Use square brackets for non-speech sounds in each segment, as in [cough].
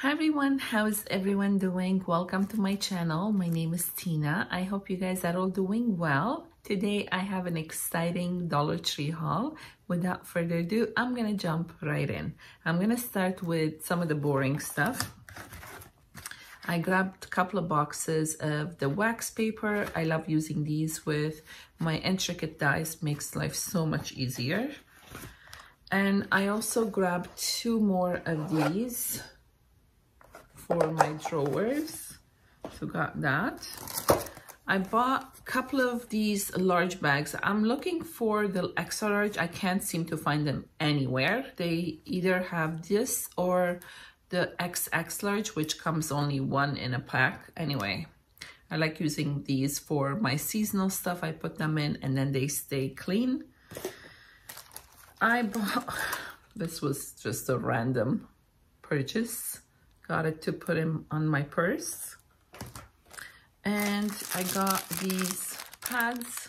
Hi everyone, how's everyone doing? Welcome to my channel. My name is Tina. I hope you guys are all doing well. Today I have an exciting Dollar Tree haul. Without further ado, I'm gonna jump right in. I'm gonna start with some of the boring stuff. I grabbed a couple of boxes of the wax paper. I love using these with my intricate dies, makes life so much easier. And I also grabbed two more of these for my drawers. So got that. I bought a couple of these large bags. I'm looking for the extra large. I can't seem to find them anywhere. They either have this or the XX large, which comes only one in a pack. Anyway, I like using these for my seasonal stuff. I put them in and then they stay clean. I bought, [laughs] this was just a random purchase. Got it to put him on my purse. And I got these pads.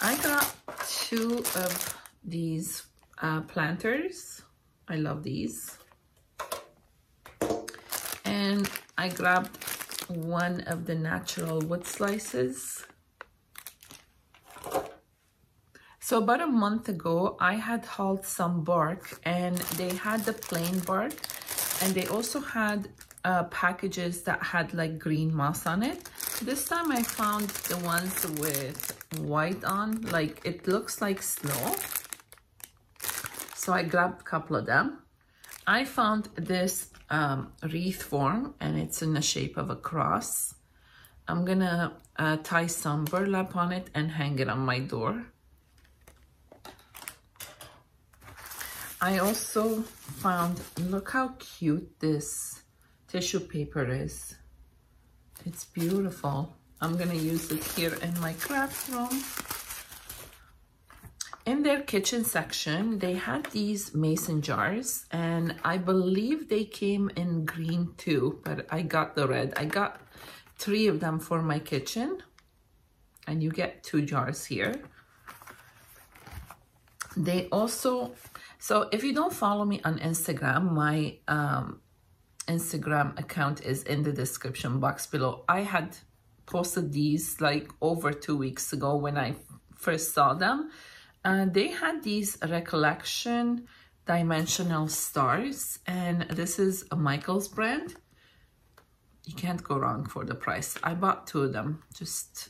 I got two of these uh, planters. I love these. And I grabbed one of the natural wood slices. So about a month ago, I had hauled some bark and they had the plain bark and they also had uh, packages that had like green moss on it. This time I found the ones with white on, like it looks like snow. So I grabbed a couple of them. I found this um, wreath form and it's in the shape of a cross. I'm gonna uh, tie some burlap on it and hang it on my door. I also found, look how cute this tissue paper is. It's beautiful. I'm gonna use it here in my craft room. In their kitchen section, they had these mason jars and I believe they came in green too, but I got the red. I got three of them for my kitchen and you get two jars here. They also, so if you don't follow me on Instagram, my um, Instagram account is in the description box below. I had posted these like over two weeks ago when I first saw them and they had these recollection dimensional stars and this is a Michael's brand. You can't go wrong for the price. I bought two of them, just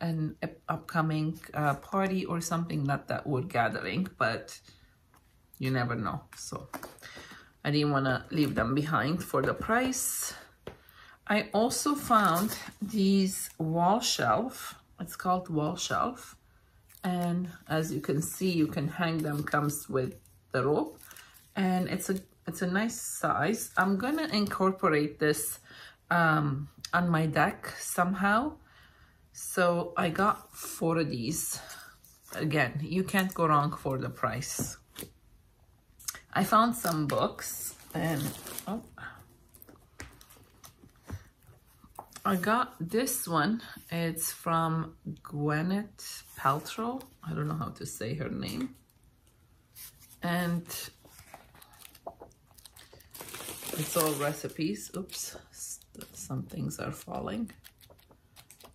an upcoming uh, party or something, not that wood gathering, but you never know. So I didn't want to leave them behind for the price. I also found these wall shelf. It's called wall shelf and as you can see you can hang them comes with the rope and it's a it's a nice size i'm gonna incorporate this um, on my deck somehow so i got four of these again you can't go wrong for the price i found some books and oh I got this one. It's from Gwyneth Paltrow. I don't know how to say her name. And it's all recipes. Oops, some things are falling.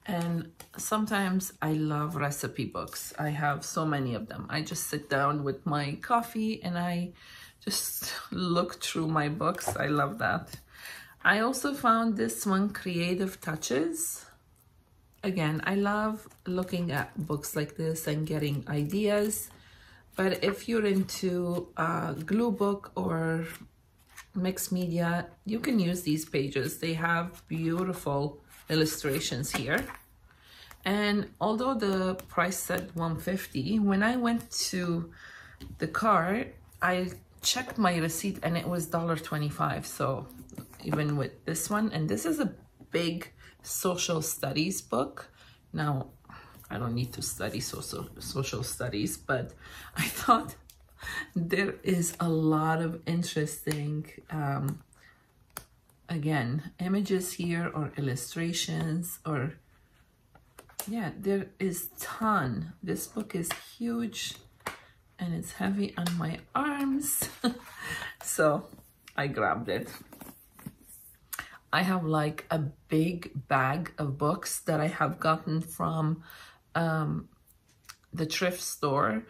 And sometimes I love recipe books. I have so many of them. I just sit down with my coffee and I just [laughs] look through my books. I love that. I also found this one, Creative Touches. Again, I love looking at books like this and getting ideas. But if you're into a glue book or mixed media, you can use these pages. They have beautiful illustrations here. And although the price said 150, when I went to the car, I checked my receipt and it was $1.25. So even with this one. And this is a big social studies book. Now, I don't need to study social, social studies, but I [laughs] thought there is a lot of interesting, um, again, images here or illustrations or, yeah, there is ton. This book is huge and it's heavy on my arms. [laughs] so I grabbed it. I have like a big bag of books that I have gotten from um, the thrift store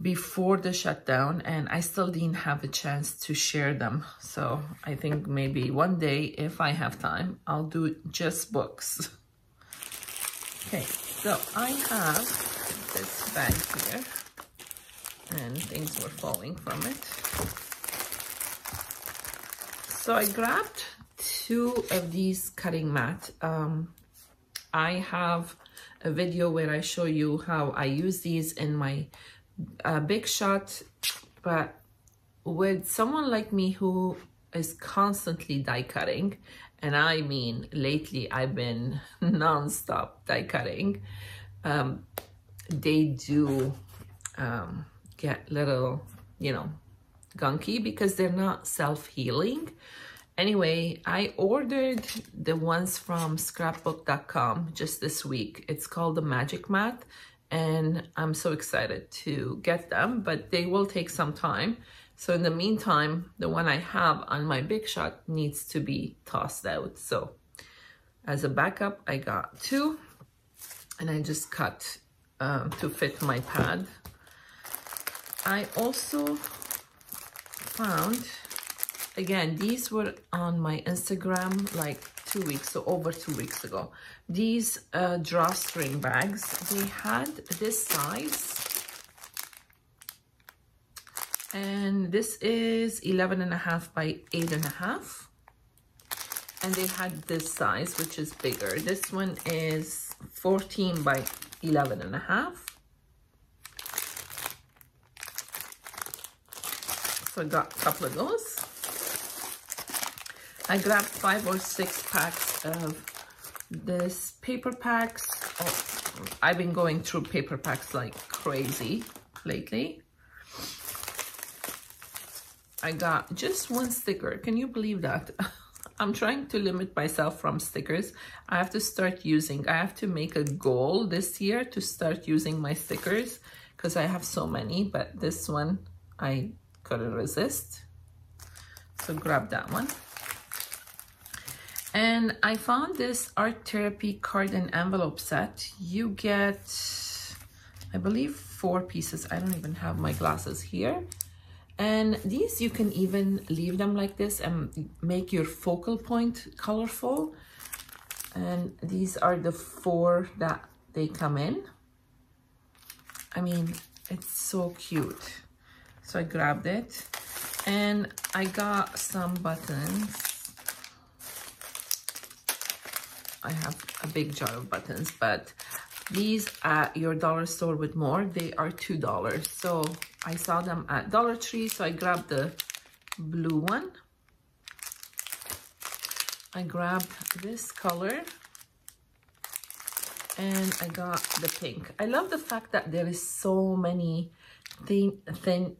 before the shutdown and I still didn't have a chance to share them. So I think maybe one day if I have time, I'll do just books. [laughs] Okay, so I have this bag here and things were falling from it. So I grabbed two of these cutting mat. Um, I have a video where I show you how I use these in my uh, big shot, but with someone like me who is constantly die cutting, and I mean lately I've been [laughs] non-stop die cutting, um, they do um, get little, you know, gunky because they're not self-healing. Anyway, I ordered the ones from scrapbook.com just this week. It's called the Magic Mat and I'm so excited to get them, but they will take some time. So in the meantime, the one I have on my Big Shot needs to be tossed out. So as a backup, I got two and I just cut um, to fit my pad. I also found, again, these were on my Instagram like two weeks, so over two weeks ago. These uh, drawstring bags, they had this size. And this is 11 and a half by eight and a half. And they had this size, which is bigger. This one is 14 by 11 and a half. So I got a couple of those. I grabbed five or six packs of this paper packs. Oh, I've been going through paper packs like crazy lately. I got just one sticker. Can you believe that? [laughs] I'm trying to limit myself from stickers. I have to start using, I have to make a goal this year to start using my stickers because I have so many, but this one I couldn't resist. So grab that one. And I found this art therapy card and envelope set. You get, I believe, four pieces. I don't even have my glasses here. And these, you can even leave them like this and make your focal point colorful. And these are the four that they come in. I mean, it's so cute. So I grabbed it and I got some buttons I have a big jar of buttons, but these at your dollar store with more, they are $2. So I saw them at Dollar Tree, so I grabbed the blue one. I grabbed this color and I got the pink. I love the fact that there is so many thin, thin,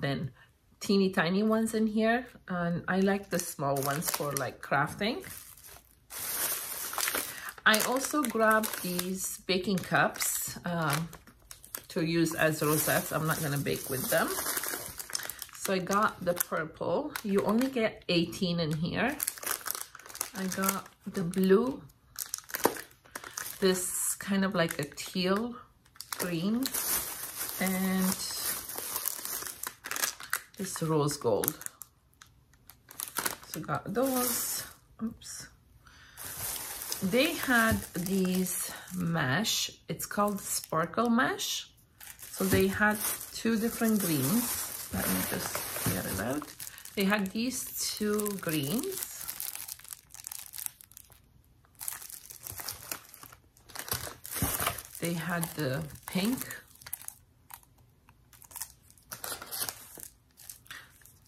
thin, teeny tiny ones in here. And I like the small ones for like crafting. I also grabbed these baking cups um, to use as rosettes. I'm not gonna bake with them. So I got the purple. You only get 18 in here. I got the blue. This kind of like a teal green. And this rose gold. So got those. Oops. They had these mesh. It's called sparkle mesh. So they had two different greens. Let me just get it out. They had these two greens. They had the pink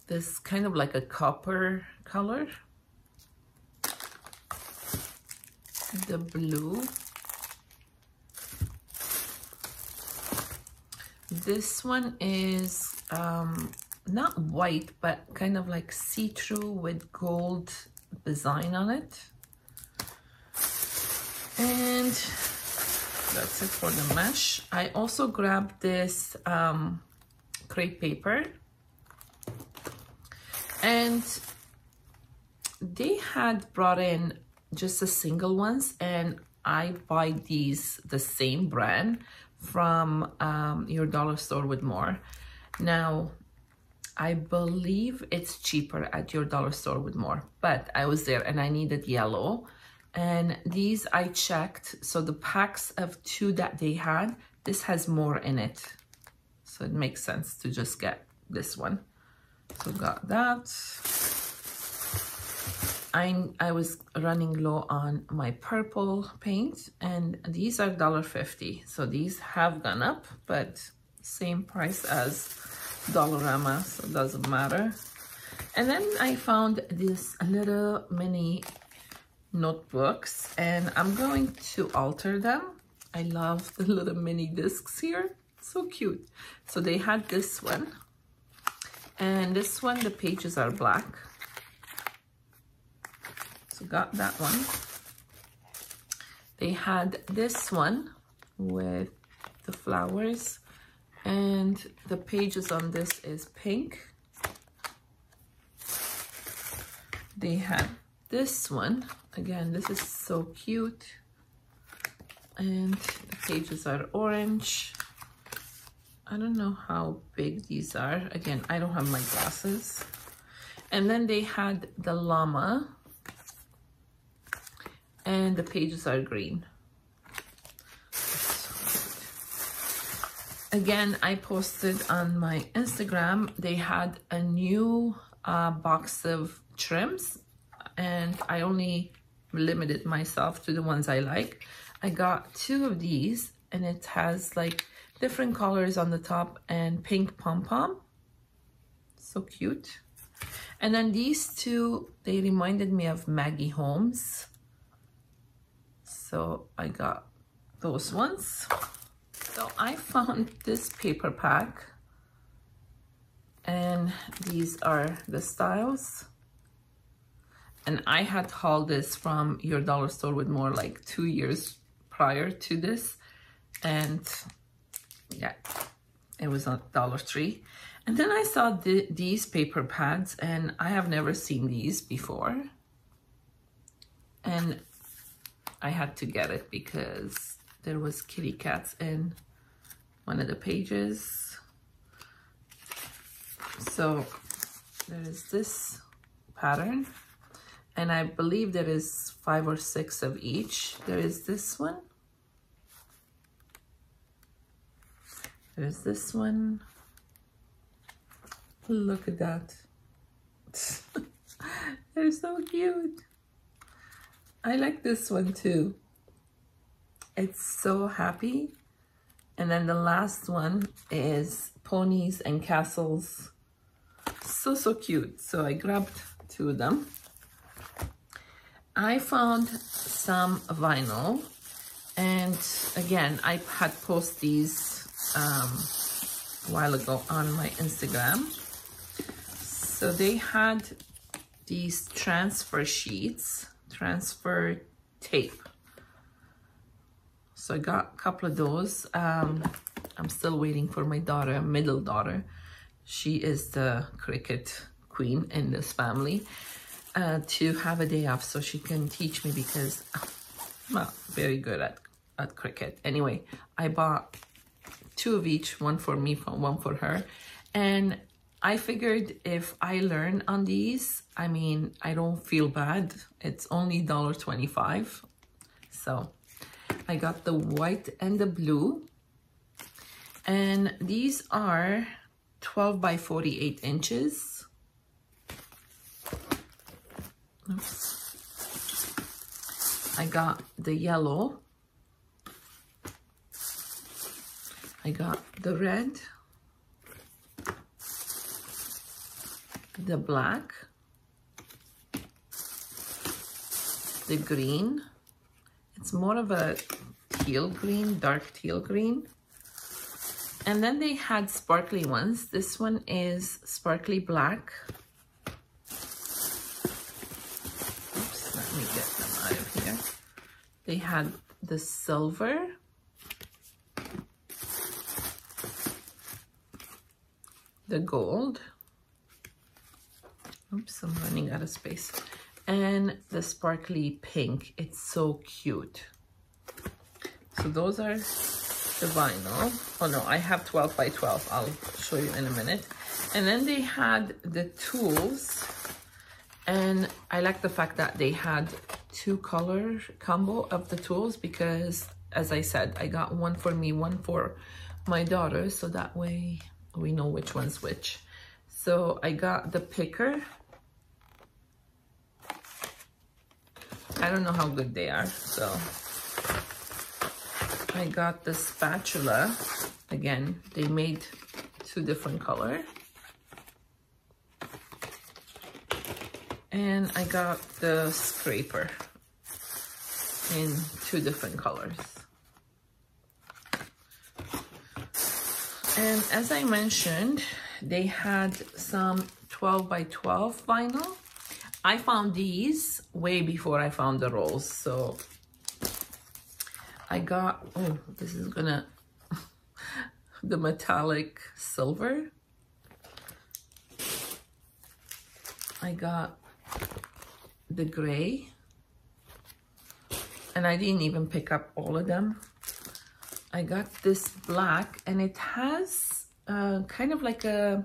this kind of like a copper color the blue. This one is um, not white, but kind of like see-through with gold design on it. And that's it for the mesh. I also grabbed this um, crepe paper. And they had brought in just the single ones and I buy these, the same brand from um, your dollar store with more. Now, I believe it's cheaper at your dollar store with more, but I was there and I needed yellow. And these I checked. So the packs of two that they had, this has more in it. So it makes sense to just get this one. So got that. I, I was running low on my purple paint and these are $1.50. So these have gone up, but same price as Dollarama, so it doesn't matter. And then I found this little mini notebooks and I'm going to alter them. I love the little mini discs here. So cute. So they had this one. And this one, the pages are black. So got that one. They had this one with the flowers and the pages on this is pink. They had this one. Again, this is so cute. And the pages are orange. I don't know how big these are. Again, I don't have my glasses. And then they had the llama. And the pages are green. Again, I posted on my Instagram, they had a new uh, box of trims and I only limited myself to the ones I like. I got two of these and it has like different colors on the top and pink pom-pom. So cute. And then these two, they reminded me of Maggie Holmes. So I got those ones. So I found [laughs] this paper pack and these are the styles. And I had hauled this from your dollar store with more like two years prior to this. And yeah, it was a Dollar Tree. And then I saw the, these paper pads and I have never seen these before. And I had to get it because there was kitty cats in one of the pages. So there is this pattern and I believe there is five or six of each. There is this one. There's this one. Look at that. [laughs] They're so cute. I like this one too. It's so happy. And then the last one is ponies and castles. So, so cute. So I grabbed two of them. I found some vinyl. And again, I had posted these um, a while ago on my Instagram. So they had these transfer sheets, transfer tape. So I got a couple of those. Um, I'm still waiting for my daughter, middle daughter. She is the Cricut queen in this family uh, to have a day off so she can teach me because I'm not very good at, at Cricut. Anyway, I bought two of each, one for me, one for her. And I figured if I learn on these, I mean, I don't feel bad. It's only $1.25. So I got the white and the blue. And these are 12 by 48 inches. Oops. I got the yellow. I got the red. The black. The green it's more of a teal green, dark teal green. And then they had sparkly ones. This one is sparkly black. Oops, let me get them out of here. They had the silver. The gold. Oops, I'm running out of space. And the sparkly pink. It's so cute. So those are the vinyl. Oh no, I have 12 by 12. I'll show you in a minute. And then they had the tools. And I like the fact that they had two color combo of the tools because as I said, I got one for me, one for my daughter. So that way we know which one's which. So I got the picker. I don't know how good they are, so I got the spatula. Again, they made two different color. And I got the scraper in two different colors. And as I mentioned, they had some 12 by 12 vinyl. I found these way before I found the rolls. So I got, oh, this is gonna, [laughs] the metallic silver. I got the gray. And I didn't even pick up all of them. I got this black and it has uh, kind of like a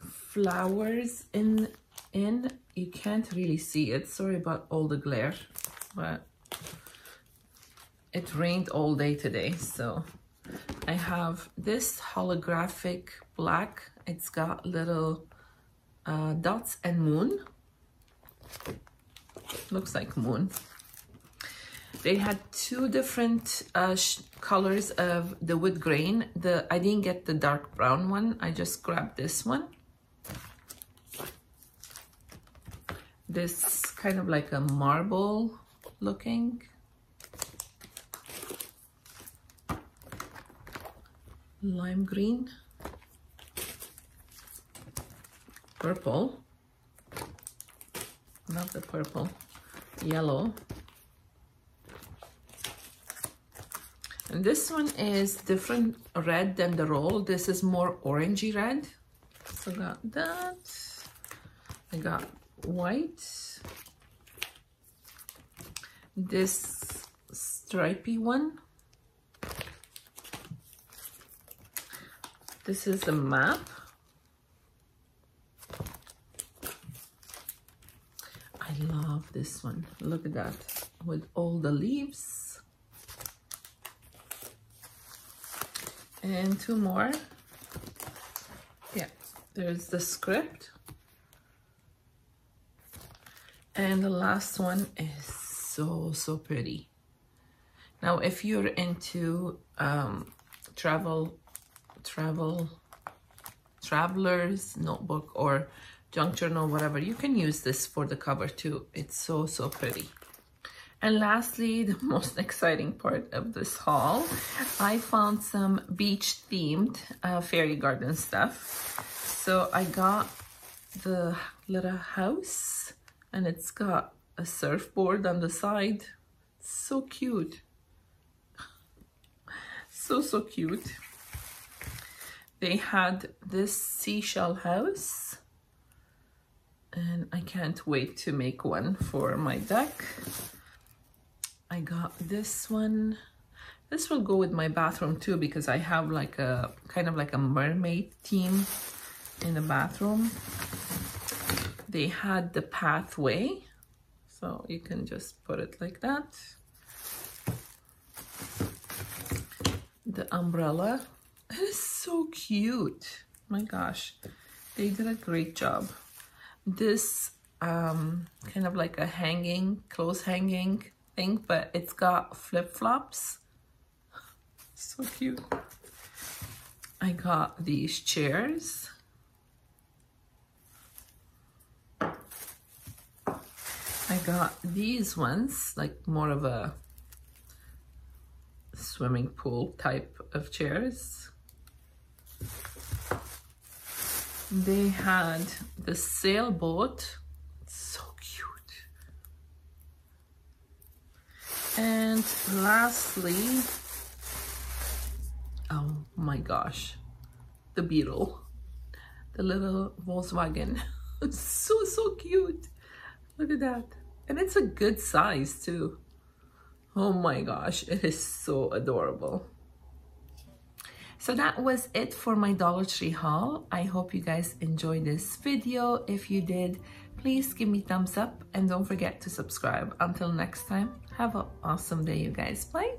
flowers in in. You can't really see it. Sorry about all the glare but it rained all day today so I have this holographic black. It's got little uh, dots and moon. Looks like moon they had two different uh, colors of the wood grain. The I didn't get the dark brown one. I just grabbed this one. This kind of like a marble looking. Lime green. Purple. Not the purple. Yellow. And this one is different red than the roll. This is more orangey red. So I got that. I got white. This stripy one. This is the map. I love this one. Look at that with all the leaves. And two more. Yeah, there's the script. And the last one is so, so pretty. Now, if you're into um, travel, travel, traveler's notebook or junk journal, whatever, you can use this for the cover too. It's so, so pretty. And lastly, [laughs] the most exciting part of this haul, I found some beach themed uh, fairy garden stuff. So I got the little house and it's got a surfboard on the side. So cute. [laughs] So, so cute. They had this seashell house and I can't wait to make one for my deck. I got this one. This will go with my bathroom too because I have like a kind of like a mermaid theme in the bathroom. They had the pathway. So you can just put it like that. The umbrella. It is so cute. My gosh. They did a great job. This um, kind of like a hanging, clothes hanging thing, but it's got flip-flops. [laughs] So cute. I got these chairs. I got these ones, like more of a swimming pool type of chairs. They had the sailboat And lastly, oh my gosh, the beetle. the little Volkswagen. [laughs] it's so, so cute. Look at that. And it's a good size too. Oh my gosh, it is so adorable. So that was it for my Dollar Tree haul. I hope you guys enjoyed this video. If you did, please give me thumbs up and don't forget to subscribe. Until next time, have an awesome day, you guys. Bye.